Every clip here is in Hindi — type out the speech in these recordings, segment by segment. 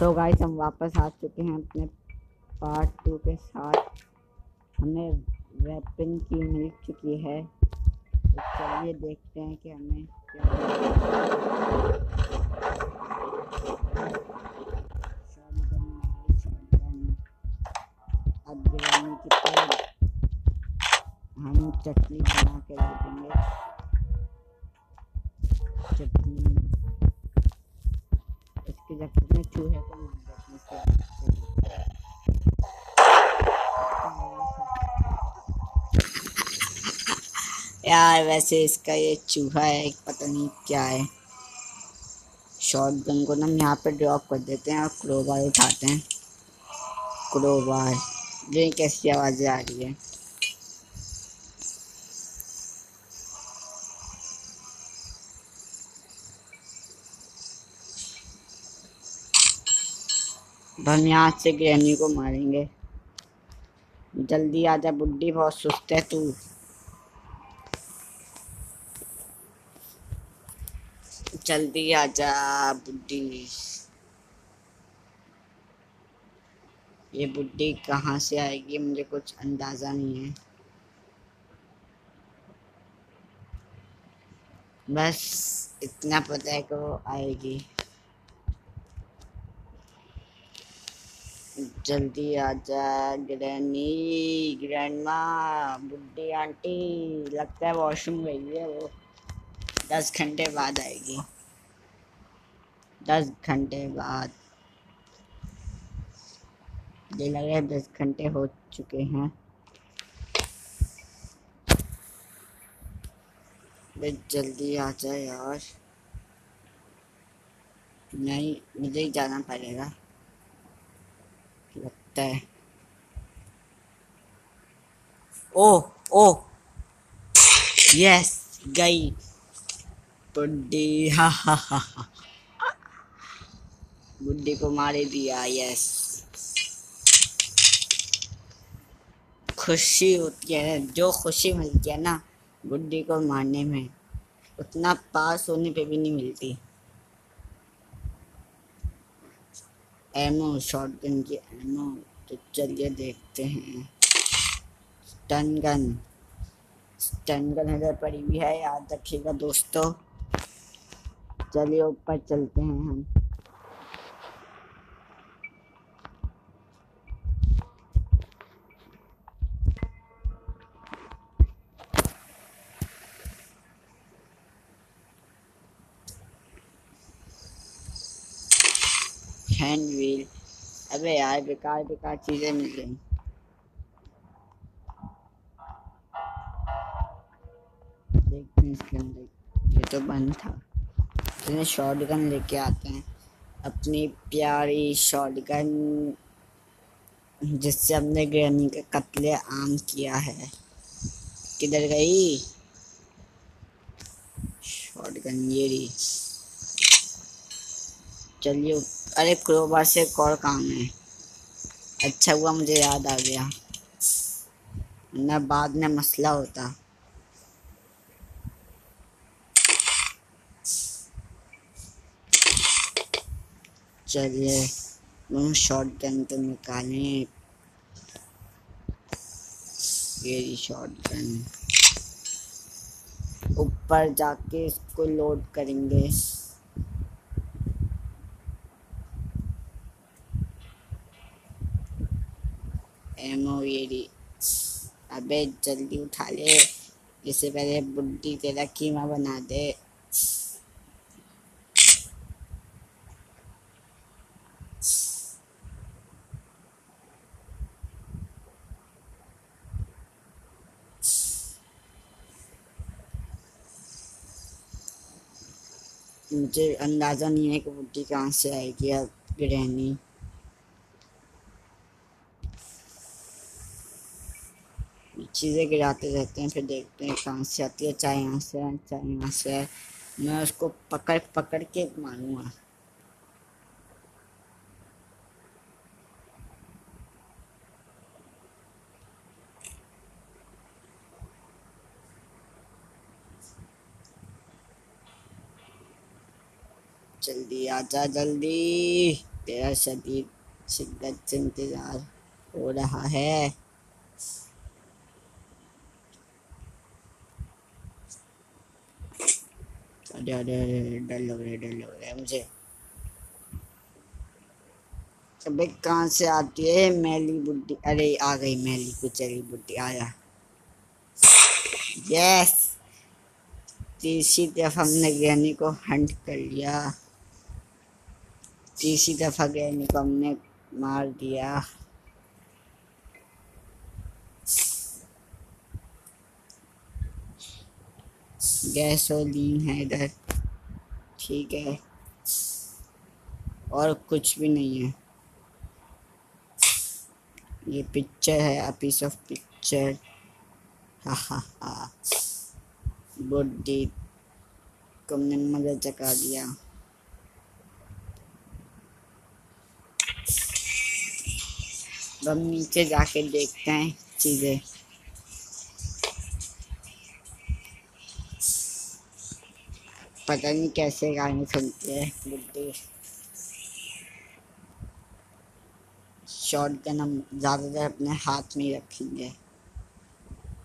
तो गाइस हम वापस आ चुके हैं अपने पार्ट टू के साथ। हमें वेपन की मिल चुकी है। तो चलिए देखते हैं कि हमें हम चटनी बना के रख देंगे। चटनी में चूहे को यार वैसे इसका ये चूहा है, एक पता नहीं क्या है। शॉटगन को ना यहाँ पे ड्रॉप कर देते हैं और क्रोबार उठाते हैं। क्रोबार ये कैसी आवाज़ें आ रही है? यहाँ से ग्रहणी को मारेंगे। जल्दी आ जा बुढ़ी बहुत सुस्त है तू। जल्दी आ जा बुढ़ी ये बुढ़ी कहाँ से आएगी, मुझे कुछ अंदाज़ा नहीं है। बस इतना पता है कि वो आएगी। जल्दी आजा ग्रैनी, ग्रैंडमा, बुड्ढी आंटी, लगता है वॉशरूम गई है वो। दस घंटे बाद आएगी। दस घंटे बाद। ये लग रहा है दस घंटे हो चुके हैं। जल्दी आ जाए यार। नहीं, मुझे ही जाना पड़ेगा। लगता है ओ ओ यस गई बुड्ढी हा हा हा हा को मारे दिया यस खुशी होती है जो खुशी मिलती है ना बुड्ढी को मारने में उतना पास होने पे भी नहीं मिलती एमो शॉटगन की एमओ तो चलिए देखते हैं। Stun gun. स्टन गन इधर पड़ी हुई है, याद रखिएगा दोस्तों। चलिए ऊपर चलते हैं हम। अबे यार बेकार बेकार चीज़ें मिल गई। देखते हैं इसके अंदर। ये तो बंद था। इतने शॉटगन लेके आते हैं। अपनी प्यारी शॉर्ट गन जिससे हमने ग्रैनी का कत्ले आम किया है। किधर गई? शॉर्ट गन ये रही। चलिए, अरे क्रोबार से एक और काम है। अच्छा हुआ, मुझे याद आ गया। न बाद में मसला होता। चलिए शॉर्ट गन तो निकालें। ये शॉर्ट गन ऊपर जाके इसको लोड करेंगे। ये अबे, जल्दी उठा ले। इससे पहले बुड्ढी तेरा कीमा बना दे। मुझे अंदाज़ा नहीं है कि बुड्ढी कहाँ से आएगी, अब ग्रहणी चीज़ें गिराते रहते हैं, फिर देखते हैं कहाँ से आती है, चाहे यहाँ से है चाहे यहाँ से है मैं उसको पकड़ पकड़ के मारूँगा। जल्दी आजा, जल्दी। तेरा शदीद शिद्दत से इंतज़ार हो रहा है। अरे अरे अरे डर लग रहा है डर लग रहा है मुझे अबे कहाँ से आती है? मैली बुड्ढी। अरे, आ गई मैली, कुचली बुड्ढी, आया। यस तीसरी तरफ़ हमने गहनी को हंट कर लिया। तीसरी दफ़ा गहनी को हमने मार दिया। गैसोलीन है इधर। ठीक है। और कुछ भी नहीं है। ये पिक्चर है अ पीस ऑफ़ पिक्चर हा हा हा। बुड्ढी, तुमने मज़ा चका दिया। हम नीचे जाके देखते हैं चीज़ें। पता नहीं कैसे गाने सुनते हैं शॉर्ट गन हम ज़्यादातर अपने हाथ में रखेंगे,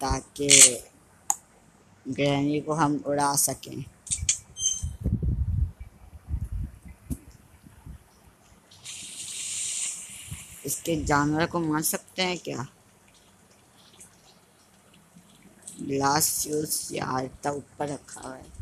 ताकि ग्रहणी को हम उड़ा सकें। इसके जानवर को मार सकते हैं क्या? ग्लास यूज़ यार ऊपर रखा हुआ है।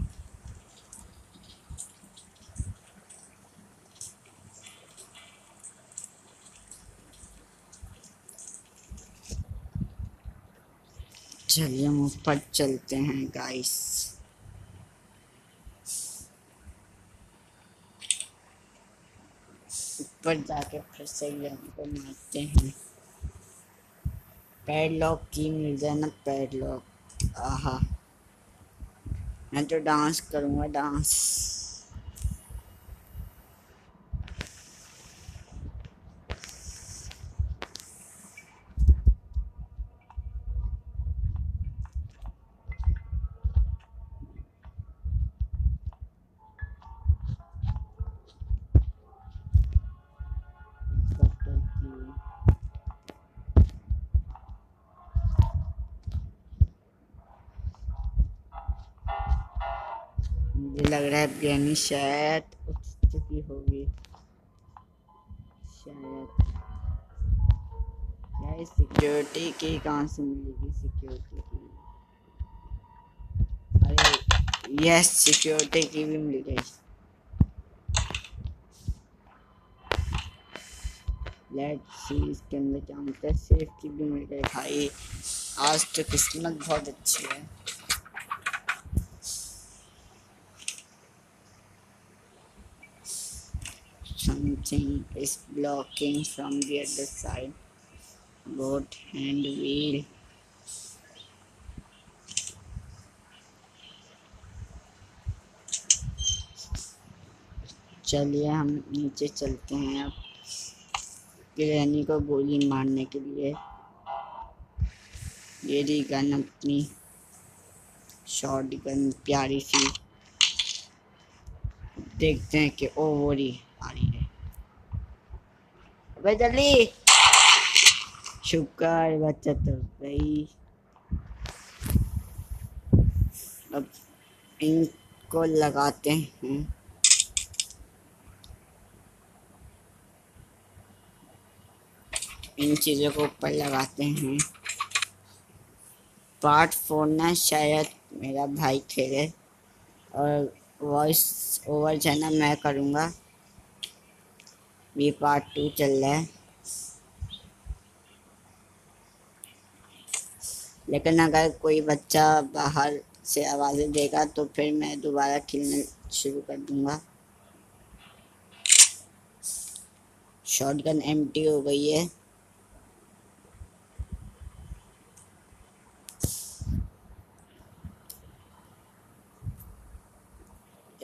चलिए हम ऊपर चलते हैं गाइस ऊपर जाके फिर से को मारते हैं. पैडलॉक की मिल जाए ना पैडलॉक आहा. मैं तो डांस करूँगा डांस मुझे लग रहा है बिरयानी शायद उठ चुकी होगी। शायद। यार सिक्योरिटी की कहाँ से मिलेगी सिक्योरिटी की? अरे यस सिक्योरिटी की भी मिल गई लेट सी इसके अंदर क्या मिलता है सेफ़ की भी मिल गई। भाई, आज तो किस्मत बहुत अच्छी है। Something is blocking from the other side. Boat hand wheel. चलिए हम नीचे चलते हैं अब। किरानी को गोली मारने के लिए। ये रही गन अपनी शॉर्ट गन प्यारी सी। देखते हैं कि ओ वो रही अबे जल्दी शुक्र बच्चा तो गई अब इनको लगाते हैं। इन चीज़ों को ऊपर लगाते हैं। पार्ट फोर ना शायद मेरा भाई खेले। और वॉइस ओवर जो है ना मैं करूँगा। ये पार्ट टू चल रहा है। लेकिन अगर कोई बच्चा बाहर से आवाज़ें देगा तो फिर मैं दोबारा खेलना शुरू कर दूँगा। शॉटगन एम्प्टी हो गई है।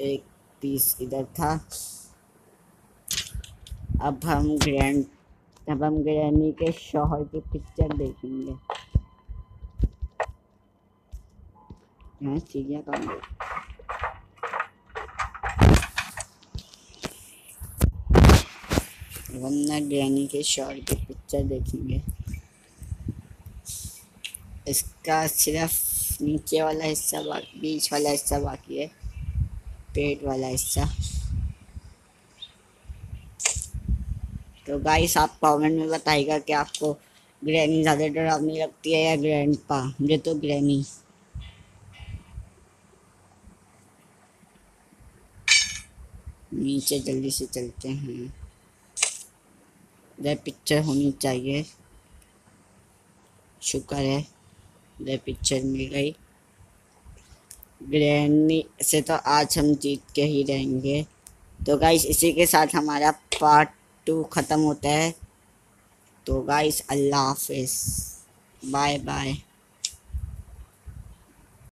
एक पीस इधर था। अब हम ग्रैंड अब हम ग्रैनी के शोहर की पिक्चर देखेंगे। यहाँ चिड़िया कहाँ वरना ग्रैनी के शॉर्ट की पिक्चर देखेंगे। इसका सिर्फ़ नीचे वाला हिस्सा बाकी बीच वाला हिस्सा बाकी है, पेट वाला हिस्सा। तो गाइस आप कमेंट में बताइएगा कि आपको ग्रैनी ज़्यादा डरावनी लगती है या ग्रैंड पा मुझे तो ग्रैनी नीचे जल्दी से चलते हैं। इधर पिक्चर होनी चाहिए। शुक्र है इधर पिक्चर मिल गई। ग्रैनी से तो आज हम जीत के ही रहेंगे। तो गाइस इसी के साथ हमारा पार्ट टू ख़त्म होता है। तो गाइस अल्लाह हाफ़ बाय बाय